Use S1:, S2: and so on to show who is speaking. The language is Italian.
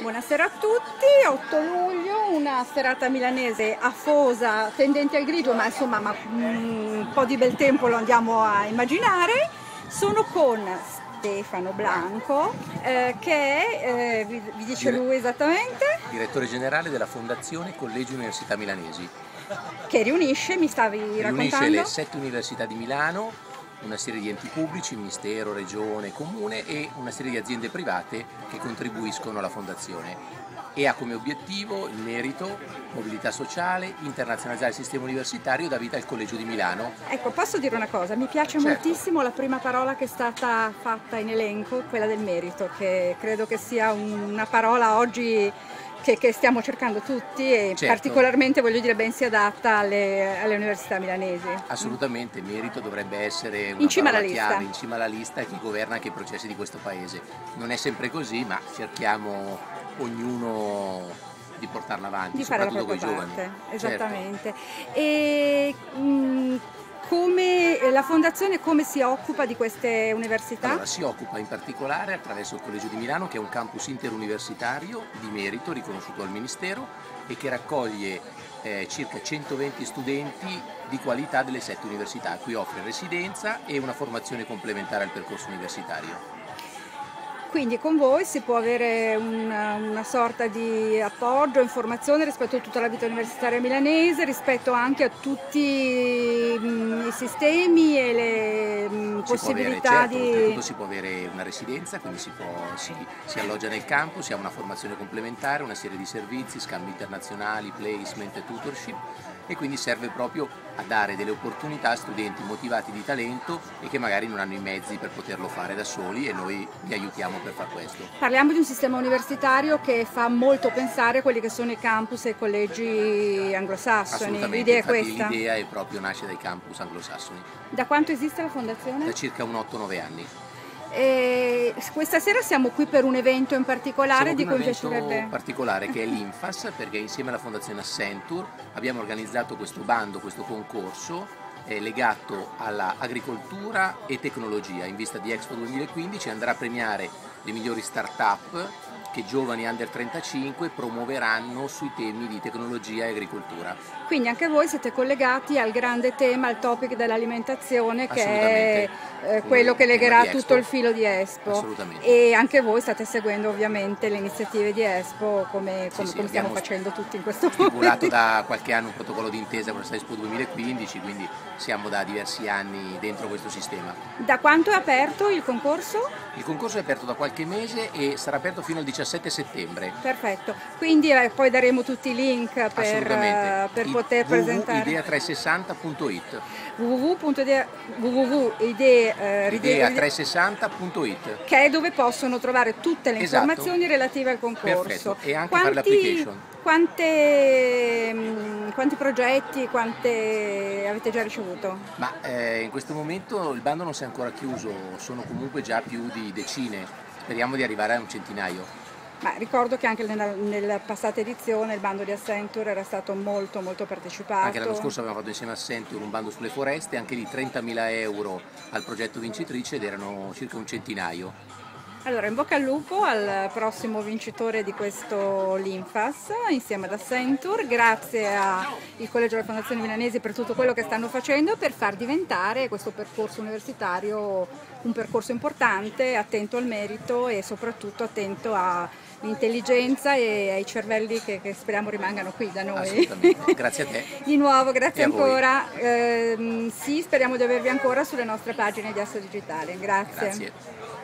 S1: Buonasera a tutti, 8 luglio, una serata milanese afosa, tendente al grigio, ma insomma ma, mm, un po' di bel tempo lo andiamo a immaginare. Sono con Stefano Blanco, eh, che è, eh, vi, vi dice lui esattamente?
S2: Direttore generale della Fondazione Collegi Università Milanesi.
S1: Che riunisce, mi stavi raccontando?
S2: Riunisce le sette università di Milano, una serie di enti pubblici, Ministero, Regione, Comune e una serie di aziende private che contribuiscono alla fondazione e ha come obiettivo il merito, mobilità sociale, internazionalizzare il sistema universitario e dà vita al Collegio di Milano.
S1: Ecco, posso dire una cosa? Mi piace
S2: Certo.
S1: moltissimo la prima parola che è stata fatta in elenco, quella del merito, che credo che sia una parola oggi che, che stiamo cercando tutti e
S2: Certo.
S1: particolarmente voglio dire ben si adatta alle, alle università milanesi.
S2: Assolutamente, il merito dovrebbe essere una
S1: In cima alla lista.
S2: chiave, in cima alla lista chi governa anche i processi di questo paese. Non è sempre così, ma cerchiamo ognuno di portarla avanti,
S1: Di
S2: soprattutto con i giovani. Certo.
S1: esattamente. E mh, come la fondazione come si occupa di queste università?
S2: Allora, si occupa in particolare attraverso il Collegio di Milano, che è un campus interuniversitario di merito riconosciuto dal Ministero e che raccoglie eh, circa 120 studenti di qualità delle sette università. Qui offre residenza e una formazione complementare al percorso universitario.
S1: Quindi con voi si può avere una, una sorta di appoggio, informazione rispetto a tutta la vita universitaria milanese, rispetto anche a tutti mh, i sistemi e le mh,
S2: Si può avere,
S1: possibilità
S2: certo,
S1: di...
S2: oltretutto si può avere una residenza, quindi si, può- si- si alloggia nel campus, si ha una formazione complementare, una serie di servizi, scambi internazionali, placement e tutorship e quindi serve proprio a dare delle opportunità a studenti motivati di talento e che magari non hanno i mezzi per poterlo fare da soli e noi li aiutiamo per far questo.
S1: Parliamo di un sistema universitario che fa molto pensare a quelli che sono i campus e i collegi anglosassoni. L'idea è questa.
S2: l'idea è proprio nasce dai campus anglosassoni,
S1: Da quanto esiste la fondazione?
S2: da circa un 8-9 anni.
S1: E questa sera siamo qui per un evento in particolare
S2: Siamo
S1: di cui
S2: un
S1: mi
S2: evento
S1: piacerebbe.
S2: particolare che è l'Infas perché insieme alla Fondazione Accenture abbiamo organizzato questo bando, questo concorso eh, legato all'agricoltura e tecnologia in vista di Expo 2015 andrà a premiare le migliori start-up che giovani under 35 promuoveranno sui temi di tecnologia e agricoltura.
S1: Quindi anche voi siete collegati al grande tema, al topic dell'alimentazione che è eh, quello che legherà
S2: di
S1: tutto il filo di Expo.
S2: Assolutamente.
S1: E anche voi state seguendo ovviamente le iniziative di Expo come, come-
S2: sì,
S1: come stiamo facendo tutti in questo
S2: Stipulato
S1: momento.
S2: da qualche anno un protocollo d'intesa con questa Expo 2015, quindi siamo da diversi anni dentro questo sistema.
S1: Da quanto è aperto il concorso?
S2: Il concorso è aperto da qualche mese e sarà aperto fino al 17 settembre.
S1: Perfetto, quindi eh, poi daremo tutti i link per, eh, per poter presentare
S2: www.idea360.it
S1: www.idea- www.idee, eh, ride-
S2: idea360.it
S1: che è dove possono trovare tutte le
S2: Esatto.
S1: informazioni relative al concorso.
S2: Perfetto, e anche fare l'application.
S1: Quante, mm, quanti progetti, quante avete già ricevuto?
S2: Ma eh, in questo momento il bando non si è ancora chiuso, sono comunque già più di decine, speriamo di arrivare a un centinaio.
S1: Ma ricordo che anche nella, nella passata edizione il bando di Accenture era stato molto molto partecipato.
S2: Anche l'anno scorso abbiamo fatto insieme a Accenture un bando sulle foreste, anche di 30.000 euro al progetto vincitrice ed erano circa un centinaio.
S1: Allora, in bocca al lupo al prossimo vincitore di questo Linfas insieme ad Accenture, grazie al Collegio delle Fondazioni Milanesi per tutto quello che stanno facendo per far diventare questo percorso universitario un percorso importante, attento al merito e soprattutto attento all'intelligenza e ai cervelli che, che speriamo rimangano qui da noi.
S2: Assolutamente, grazie a te.
S1: Di nuovo, grazie ancora. Ehm, sì, speriamo di avervi ancora sulle nostre pagine di Asso Digitale. Grazie.
S2: Grazie.